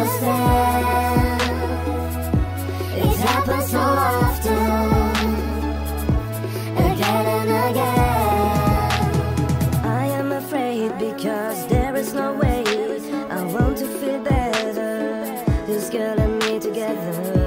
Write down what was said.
It happens so often. Again and again. I am afraid because there is no way. I want to feel better. This girl and me together.